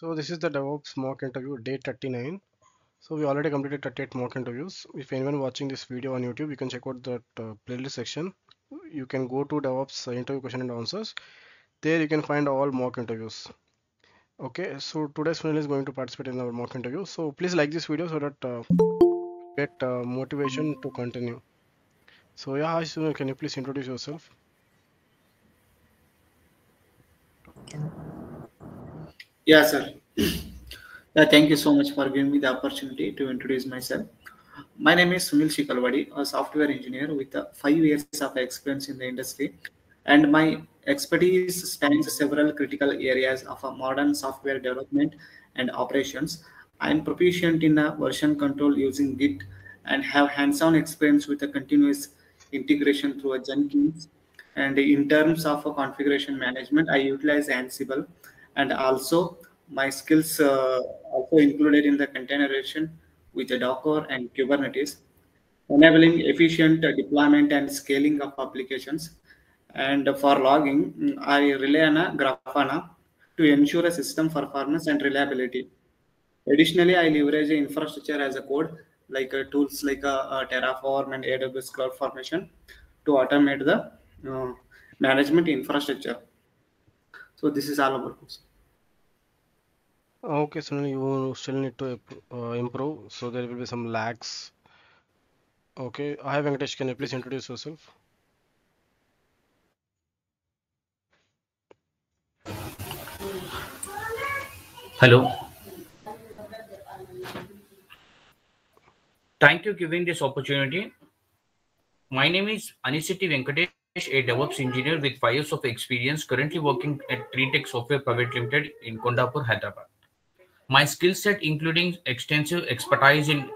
So this is the DevOps mock interview day 39. So we already completed 38 mock interviews. If anyone watching this video on YouTube, you can check out that uh, playlist section. You can go to DevOps interview question and answers. There you can find all mock interviews. Okay, so today's Sunil is going to participate in our mock interview. So please like this video so that uh, get uh, motivation to continue. So yeah, hi can you please introduce yourself? Yeah, sir. yeah, thank you so much for giving me the opportunity to introduce myself. My name is Sunil Shikalwadi, a software engineer with uh, five years of experience in the industry, and my expertise spans several critical areas of uh, modern software development and operations. I am proficient in uh, version control using Git and have hands-on experience with the continuous integration through a Jenkins. And in terms of configuration management, I utilize Ansible and also my skills uh, also included in the containerization with Docker and Kubernetes, enabling efficient deployment and scaling of applications. And for logging, mm, I rely on a Grafana to ensure a system performance and reliability. Additionally, I leverage infrastructure as a code, like uh, tools like uh, uh, Terraform and AWS CloudFormation to automate the uh, management infrastructure. So this is all about this. Okay, Sunil, you still need to uh, improve, so there will be some lags. Okay, hi Venkatesh, can you please introduce yourself? Hello. Thank you giving this opportunity. My name is Anisiti Venkatesh, a DevOps engineer with five years of experience, currently working at Tritech Software Private Limited in Kondapur, Hyderabad. My skill set including extensive expertise in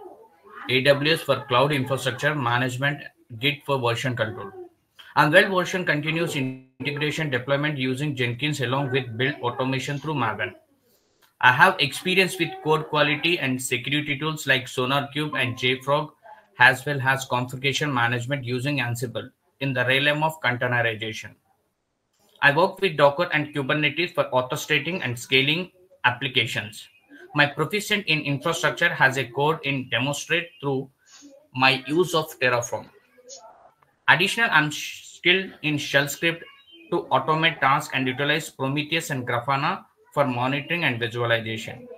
AWS for cloud infrastructure management, Git for version control. And well version continuous integration deployment using Jenkins along with build automation through Maven. I have experience with code quality and security tools like SonarQube and JFrog, as well as configuration management using Ansible in the realm of containerization. I work with Docker and Kubernetes for orchestrating and scaling applications. My proficient in infrastructure has a code in demonstrate through my use of Terraform. Additional, I'm skilled in shell script to automate tasks and utilize Prometheus and Grafana for monitoring and visualization.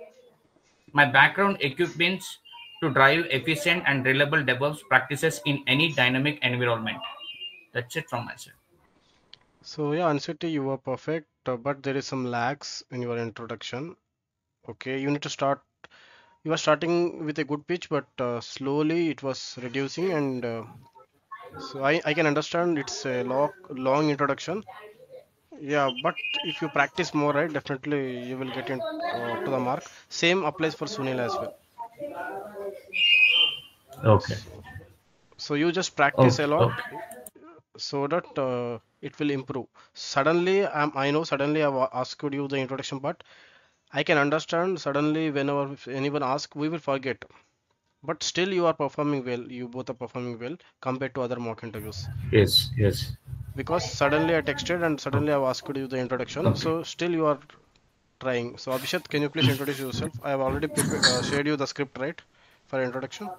My background equipments to drive efficient and reliable DevOps practices in any dynamic environment. That's it from myself. So yeah, Ansiti, you were perfect, uh, but there is some lags in your introduction. Okay, you need to start. You are starting with a good pitch, but uh, slowly it was reducing, and uh, so I I can understand it's a long long introduction. Yeah, but if you practice more, right, definitely you will get in uh, to the mark. Same applies for Sunil as well. Okay. So you just Oh, practice a lot okay. so that uh, it will improve. Suddenly, I'm, I know suddenly I've asked you the introduction part. I can understand suddenly whenever anyone asks, we will forget. But still, you are performing well. You both are performing well compared to other mock interviews. Yes, yes. Because suddenly I texted and suddenly I've asked you the introduction. Okay. So still you are trying. So Abhishek, can you please introduce yourself? I have already prepared, uh, shared you the script, right, for introduction.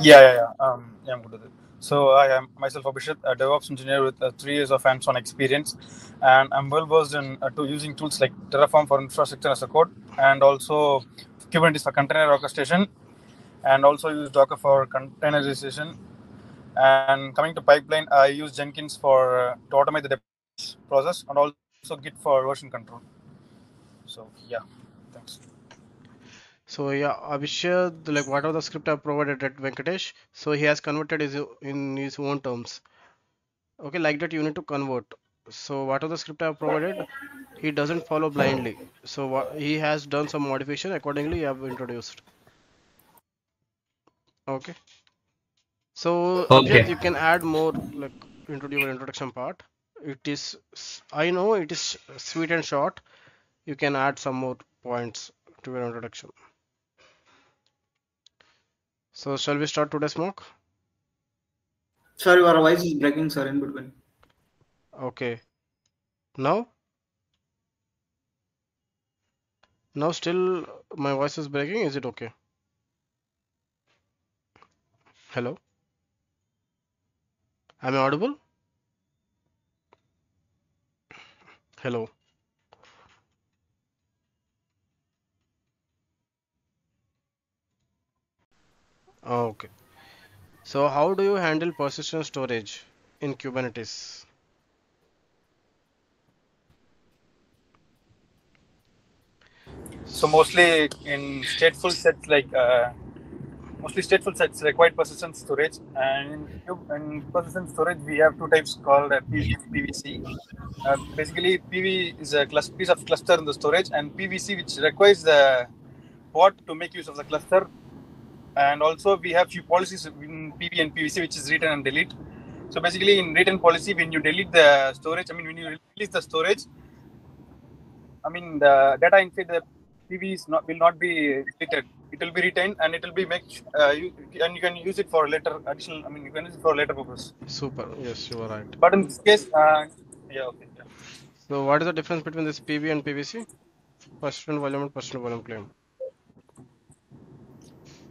Yeah, yeah, yeah. Um, yeah, I'm good with it. So I am myself Abhishek, a DevOps engineer with uh, three years of hands-on experience, and I'm well versed in uh, to using tools like Terraform for infrastructure as a code, and also Kubernetes for container orchestration, and also use Docker for containerization. And coming to pipeline, I use Jenkins for uh, to automate the process, and also Git for version control. So yeah, thanks. So yeah, Abhishek, like whatever the script I provided at Venkatesh, so he has converted his in his own terms. Okay, like that you need to convert. So whatever the script I have provided, he doesn't follow blindly. So what he has done some modification accordingly. I have introduced. Okay. So Abhishek, you can add more like into your introduction part. It is I know it is sweet and short. You can add some more points to your introduction. So shall we start today's mock? Sorry, your voice is breaking, sir, in between. Okay. Now? Now still my voice is breaking. Is it okay? Hello? Am I audible? Hello? Okay. So how do you handle persistent storage in Kubernetes? So mostly in stateful sets like uh, mostly stateful sets require persistent storage, and in, persistent storage we have two types called uh, PV and PVC. Uh, basically, PV is a piece of cluster in the storage, and PVC which requires the pod to make use of the cluster. And also we have few policies in PV and PVC which is return and delete. So basically, in return policy, when you delete the storage, I mean when you release the storage, I mean the data inside the PV is not will not be deleted. It will be retained and it will be make uh, you, and you can use it for later additional. I mean you can use it for later purpose. Super. Yes, you are right. But in this case, uh, yeah, okay. Yeah. So what is the difference between this PV and PVC? Persistent volume and persistent volume claim.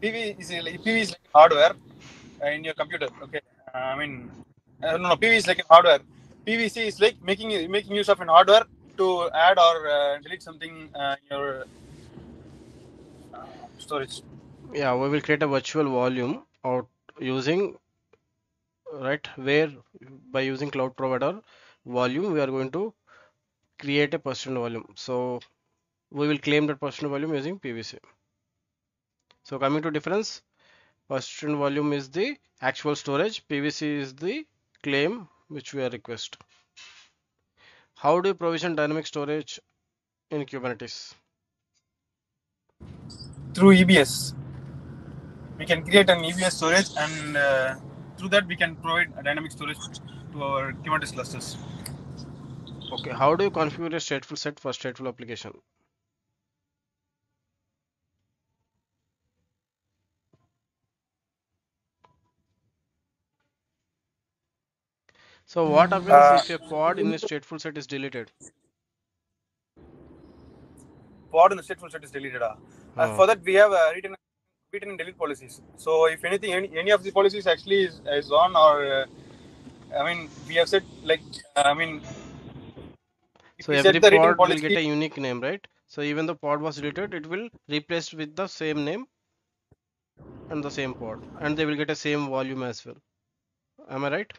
PV is like, PV is like hardware in your computer. Okay, I mean uh, no, no PV is like hardware. PVC is like making making use of an hardware to add or uh, delete something uh, in your uh, storage. Yeah, we will create a virtual volume out using right where by using cloud provider volume we are going to create a persistent volume. So we will claim that persistent volume using PVC. So coming to difference, persistent volume is the actual storage, PVC is the claim which we are request. How do you provision dynamic storage in Kubernetes? through EBS. We can create an EBS storage, and uh, through that we can provide a dynamic storage to our Kubernetes clusters. Okay, how do you configure a stateful set for stateful application? So what happens Uh, if a pod in a stateful set is deleted? Pod in the stateful set is deleted. Uh, Oh. for that, we have uh, written written and delete policies. So if anything, any, any of the policies actually is, is on, or uh, I mean, we have said like uh, I mean, So every the pod will get a unique name, right? So even the pod was deleted, it will replaced with the same name and the same pod, and they will get a same volume as well. Am I right?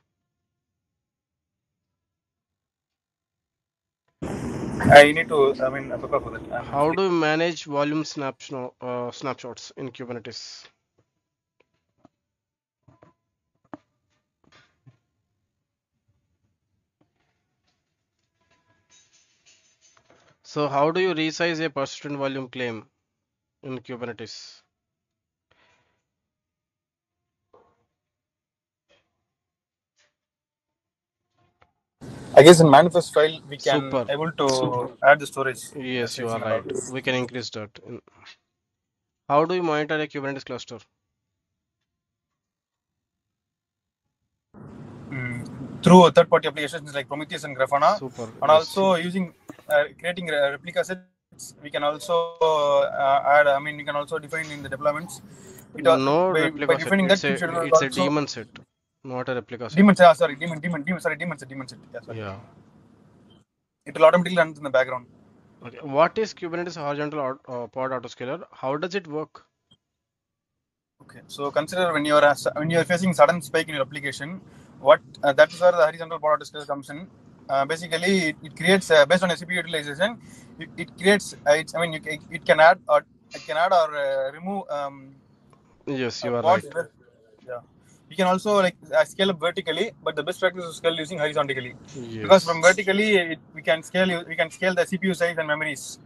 I need to I mean prepare for that. I'm How do you manage volume snapshot uh, snapshots in Kubernetes? So how do you resize a persistent volume claim in Kubernetes? I guess in manifest file we can Super. able to Super. add the storage. Yes, you are right. We can increase that. How do you monitor a Kubernetes cluster? Mm, through third-party applications like Prometheus and Grafana, Super. and yes. also using uh, creating replica sets. We can also uh, add. I mean, we can also define in the deployments. It No by, by set. defining It's a, it's a daemon set, not a replica set. demon. Sorry, demon, demon, demon. Sorry, daemon set, daemon set. Yeah, sorry. Yeah. It will automatically run in the background. Okay. What is Kubernetes horizontal aut- uh, pod autoscaler? How does it work? Okay, so consider when you are uh, when you are facing sudden spike in your application, what uh, that is where the horizontal pod autoscaler comes in. Uh, basically, it, it creates uh, based on CPU utilization. It, it creates. Uh, it's, I mean, you, ca- it can add or it can add or uh, remove um, Yes, you are right. with- Yeah, you can also like uh, scale up vertically, but the best practice is to scale using horizontally because from vertically it, we can scale we can scale the CPU size and memories,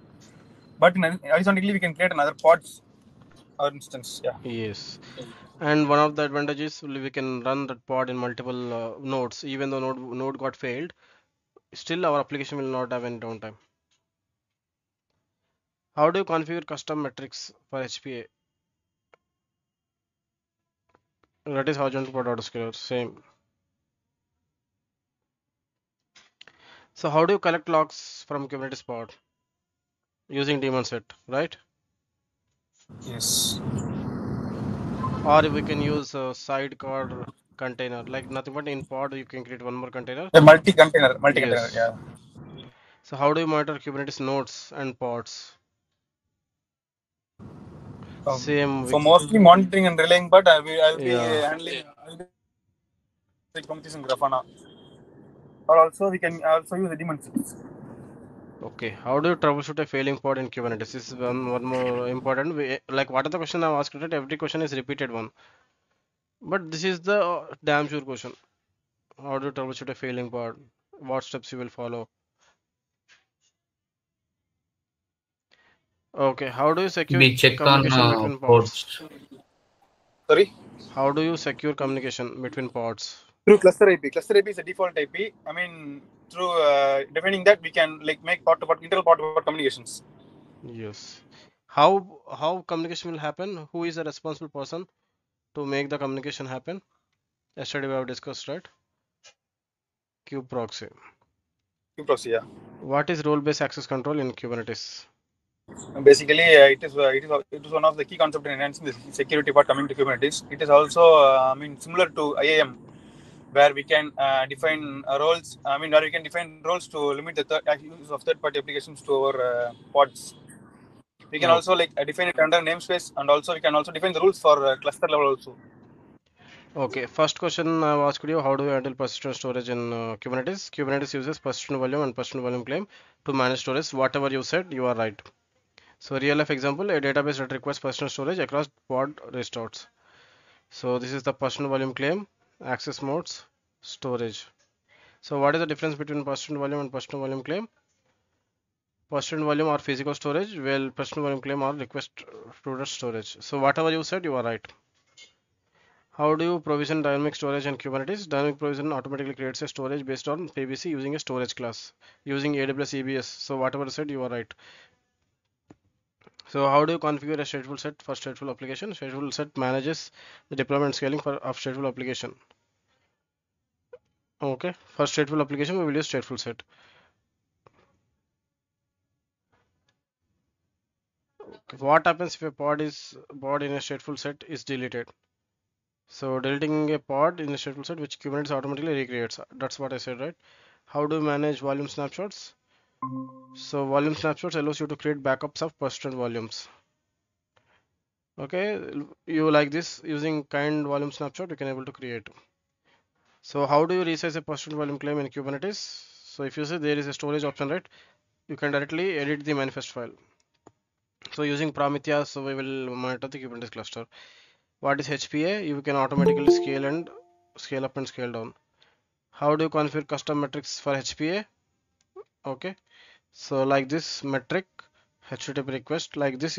but in, horizontally we can create another pods or instance. Yeah. Yes. And one of the advantages we can run that pod in multiple uh, nodes. Even though node node got failed, still our application will not have any downtime. How do you configure custom metrics for HPA? That is horizontal pod autoscaler. Same. So how do you collect logs from Kubernetes pod? using daemon set, right? Yes. Or we can use a sidecar container, like nothing but in pod you can create one more container. A multi-container, multi-container. Yes. Yeah. So how do you monitor Kubernetes nodes and pods? Um, Same. We- mostly monitoring and relaying but I'll be, I'll be Yeah. handling I'll be and Grafana. Or also we can also use the daemon sets. Okay, how do you troubleshoot a failing pod in Kubernetes? This is one, one more important. We, like, what are the question I've asked? Right? Every question is repeated one. But this is the uh, damn sure question. How do you troubleshoot a failing pod? What steps you will follow? Okay, how do you secure We check on communication uh, between pods? ports. Sorry? How do you secure communication between pods? Through cluster IP. Cluster IP is a default IP. I mean, through uh, defining that, we can like make part to part, internal part to part communications. Yes. How how communication will happen? Who is the responsible person to make the communication happen? Yesterday we have discussed, right? Kube proxy. You proceed, yeah. What is role-based access control in Kubernetes? Basically, uh, it is uh, it is it is one of the key concepts in enhancing the security part coming to Kubernetes. It is also, uh, I mean, similar to IAM, where we can uh, define uh, roles. I mean, where we can define roles to limit the third, use of third-party applications to our uh, pods. We can Oh. also like uh, define it under namespace, and also we can also define the rules for uh, cluster level also. Okay, first question I've asked you, how do you handle persistent storage in uh, Kubernetes? Kubernetes uses persistent volume and persistent volume claim to manage storage. Whatever you said, you are right. So real life example, a database that requires persistent storage across pod restarts. So this is the persistent volume claim, access modes, storage. So what is the difference between persistent volume and persistent volume claim? Persistent volume or physical storage, well persistent volume claim or request routed storage. So whatever you said, you are right. How do you provision dynamic storage in Kubernetes? Dynamic provision automatically creates a storage based on PVC using a storage class using AWS EBS. So whatever said, you are right. So how do you configure a stateful set for stateful application? Stateful set manages the deployment scaling for of stateful application. Okay, for stateful application we will use stateful set. Okay. What happens if a pod is pod in a stateful set is deleted? So deleting a pod in a stateful set which Kubernetes automatically recreates. That's what I said, right? How do you manage volume snapshots? So volume snapshots allows you to create backups of persistent volumes. Okay, you like this using kind volume snapshot you can able to create. So how do you resize a persistent volume claim in Kubernetes? So if you see there is a storage option, right? You can directly edit the manifest file. So using Prometheus, so we will monitor the Kubernetes cluster. What is HPA? You can automatically scale and scale up and scale down. How do you configure custom metrics for HPA? Okay, so like this metric HTTP request like this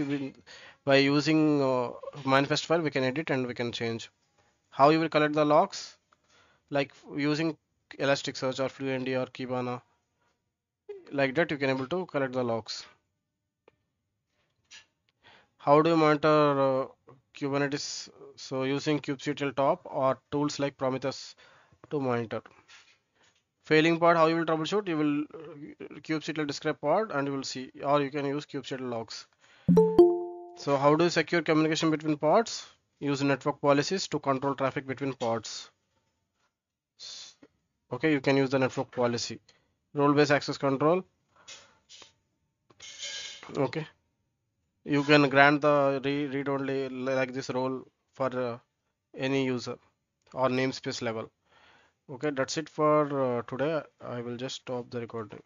by using uh, manifest file we can edit and we can change. How you will collect the logs? Like using Elasticsearch or FluentD or Kibana. Like that you can able to collect the logs. How do you monitor uh, Kubernetes? So using kubectl top or tools like Prometheus to monitor. Failing part how you will troubleshoot? You will uh, kubectl describe part and you will see, or you can use kubectl logs. So how do you secure communication between pods? Use network policies to control traffic between pods. Okay, you can use the network policy. Role-based access control. Okay, you can grant the read, read only like this role for uh, any user or namespace level. Okay, that's it for uh, today. I will just stop the recording.